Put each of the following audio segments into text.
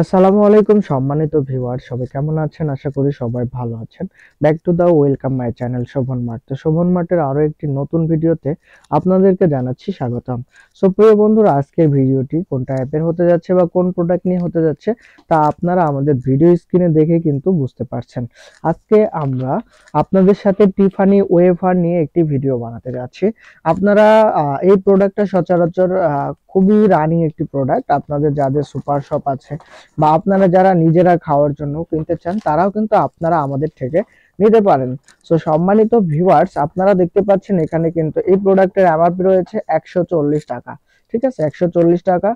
আসসালামু আলাইকুম সম্মানিত ভিউয়ার, সবাই কেমন আছেন? আশা করি সবাই ভালো আছেন। Back to the welcome my channel Shobhan mart তো শোভন মার্টের আরও একটি নতুন ভিডিওতে আপনাদেরকে জানাচ্ছি স্বাগতম। সো প্রিয় বন্ধুরা, আজকের ভিডিওটি কোন টাইপের হতে যাচ্ছে বা কোন প্রোডাক্ট নিয়ে হতে যাচ্ছে, তা আপনারা আমাদের ভিডিও স্ক্রিনে দেখে কিন্তু বুঝতে পারছেন। আজকে আমরা আপনাদের সাথে টিফানি ওয়েফার নিয়ে একটি ভিডিও বানাতে যাচ্ছি। আপনারা এই প্রোডাক্টটা সচরাচর খুবই রানিং একটি প্রোডাক্ট আপনাদের যাদের সুপার শপ আছে বা আপনারা যারা নিজেরা খাওয়ার জন্য কিনতে চান, তারাও কিন্তু আপনারা আমাদের থেকে নিতে পারেন। সো সম্মানিত ভিউয়ার্স আপনারা দেখতে পাচ্ছেন এখানে কিন্তু এই প্রোডাক্টের এমআরপি রয়েছে একশো চল্লিশ টাকা। ঠিক আছে? একশো চল্লিশ টাকা।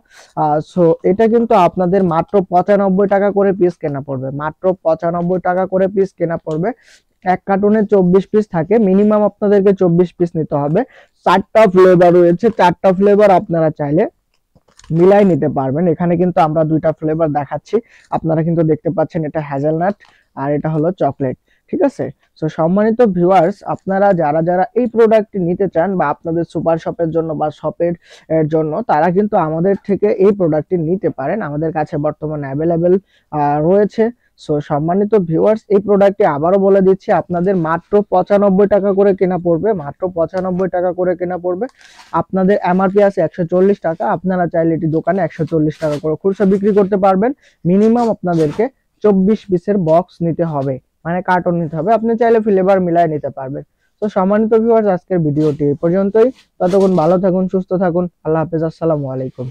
সো এটা কিন্তু আপনাদের মাত্র পঁচানব্বই টাকা করে পিস কেনা পড়বে। মাত্র পঁচানব্বই টাকা করে পিস কেনা পড়বে। এক কার্টুনে চব্বিশ পিস থাকে। মিনিমাম আপনাদেরকে চব্বিশ পিস নিতে হবে। চারটা ফ্লেভার রয়েছে। চারটা ফ্লেভার আপনারা চাইলে মিলাই নিতে পারবেন। এখানে কিন্তু আমরা দুইটা ফ্লেভার দেখাচ্ছি। আপনারা কিন্তু দেখতে পাচ্ছেন এটা হ্যাজেলনাট আর এটা হলো চকলেট ঠিক আছে? সো সম্মানিত ভিউয়ার্স আপনারা যারা যারা এই প্রোডাক্টটি নিতে চান বা আপনাদের সুপার শপের জন্য বা শপের জন্য, তারা কিন্তু আমাদের থেকে এই প্রোডাক্টটি নিতে পারেন। আমাদের কাছে বর্তমানে অ্যাভেলেবেল রয়েছে। সো সম্মানিত ভিউয়ার্স এই প্রোডাক্টটি আবারও বলে দিচ্ছি, আপনাদের মাত্র পঁচানব্বই টাকা করে কেনা পড়বে, মাত্র পঁচানব্বই টাকা করে কেনা পড়বে। আপনাদের এমআরপি আছে একশো চল্লিশ টাকা, আপনারা চাইলে এটি দোকানে একশো চল্লিশ টাকা করে খুচরা বিক্রি করতে পারবেন। মিনিমাম আপনাদেরকে চব্বিশ পিসের বক্স নিতে হবে মানে কার্টন নিতে হবে, আপনি চাইলে ফ্লেভার মিলাই নিতে পারবেন। তো সম্মানিত ভিউয়ার্স আজকের ভিডিওটি এই পর্যন্তই। ততক্ষণ ভালো থাকুন, সুস্থ থাকুন, আল্লাহ হাফেজ, আসসালামু আলাইকুম।